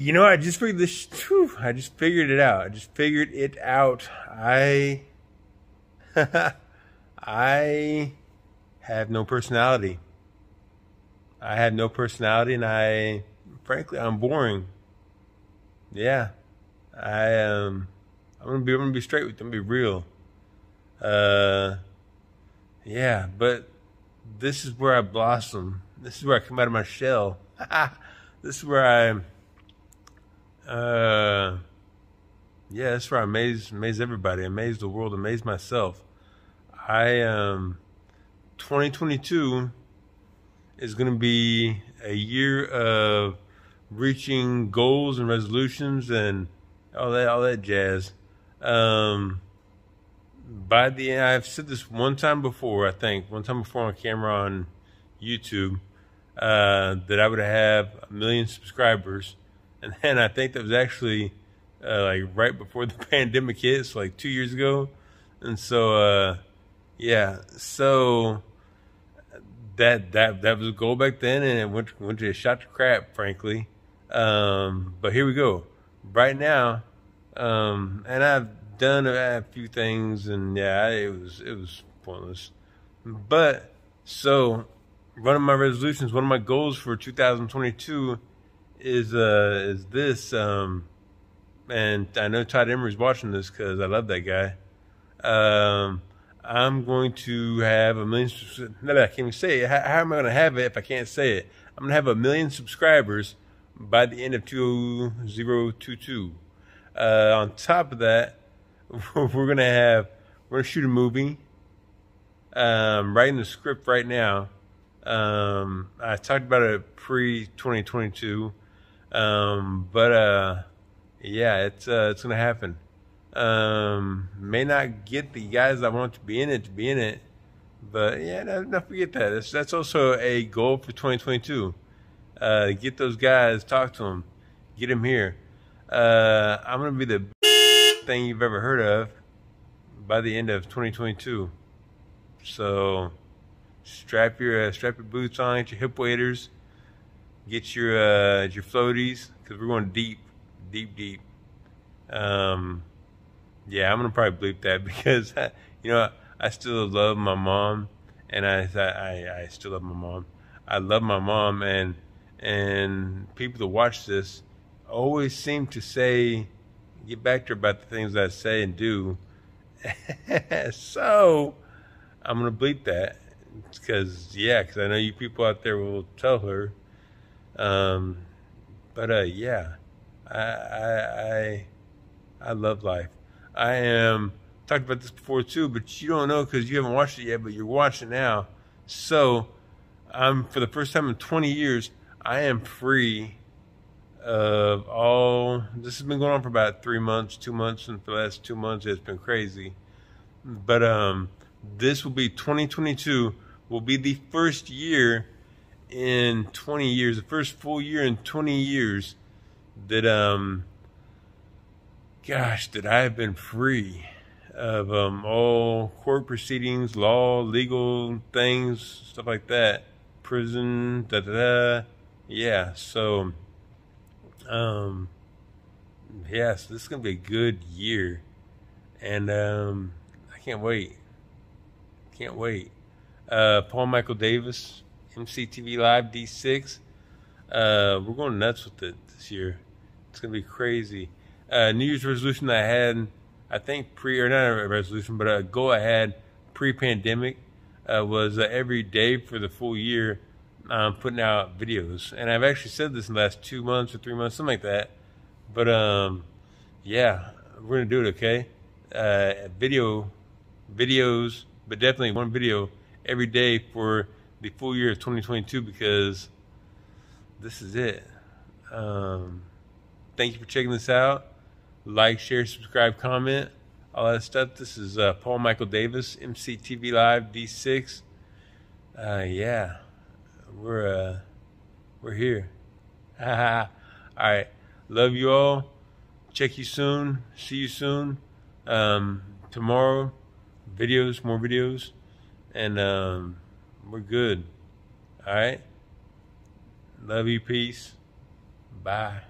You know, I just figured this. Whew, I just figured it out. I just figured it out. I, I have no personality. I have no personality, and I, frankly, I'm boring. Yeah, I um, I'm gonna be, I'm gonna be straight with them, be real. Uh, yeah, but this is where I blossom. This is where I come out of my shell. this is where I uh, yeah, that's where I amaze amaze everybody, amaze the world, amaze myself. I um, 2022 is going to be a year of reaching goals and resolutions and all that all that jazz. Um, by the end, I've said this one time before. I think one time before on camera on YouTube uh, that I would have a million subscribers and then I think that was actually uh, like right before the pandemic hit, so like two years ago. And so, uh, yeah, so that that that was a goal back then, and it went went to a shot to crap, frankly. Um, but here we go, right now, um, and I've done a, few things, and yeah, it was it was pointless. But so one of my resolutions, one of my goals for 2022 is uh is this um and I know Todd Emery's watching this because I love that guy. Um, I'm going to have a million. No, I can't even say it. How, how am I going to have it if I can't say it? I'm going to have a million subscribers by the end of 2022. Uh, on top of that, we're going to have we're going to shoot a movie. Um, writing the script right now. Um, I talked about it pre 2022. Um, but uh, yeah, it's uh, it's gonna happen. Um, may not get the guys that want to be in it to be in it, but yeah, don't forget that. That's, that's also a goal for 2022. Uh, get those guys, talk to them, get them here. Uh, I'm gonna be the thing you've ever heard of by the end of 2022. So strap your uh, strap your boots on, get your hip waders get your uh, your floaties because we're going deep, deep, deep. Um, yeah, I'm gonna probably bleep that because you know I still love my mom, and I, I I still love my mom. I love my mom, and and people that watch this always seem to say, get back to her about the things I say and do. so I'm gonna bleep that because yeah, because I know you people out there will tell her um, but uh, yeah, I, I, I I love life. I am talked about this before too, but you don't know because you haven't watched it yet. But you're watching now, so I'm for the first time in 20 years. I am free of all. This has been going on for about three months, two months, and for the last two months it's been crazy. But um, this will be 2022. Will be the first year in 20 years, the first full year in 20 years that, um, gosh, that I have been free of um, all court proceedings, law, legal things, stuff like that, prison, da da da. Yeah, so, um, yes, yeah, so this is gonna be a good year, and um, I can't wait. Can't wait. Uh, Paul Michael Davis, MCTV Live D6. Uh, we're going nuts with it this year. It's gonna be crazy. Uh, New Year's resolution I had, I think pre or not a resolution, but a goal I had pre-pandemic uh, was uh, every day for the full year um, putting out videos. And I've actually said this in the last two months or three months, something like that. But um, yeah, we're gonna do it. Okay, uh, video, videos, but definitely one video every day for the full year of 2022 because this is it. Um, thank you for checking this out. Like, share, subscribe, comment, all that stuff. This is uh, Paul Michael Davis, MCTV Live D6. Uh, yeah, we're uh, we're here. all right, love you all. Check you soon. See you soon. Um, tomorrow, videos, more videos, and. Um, we're good. All right. Love you. Peace. Bye.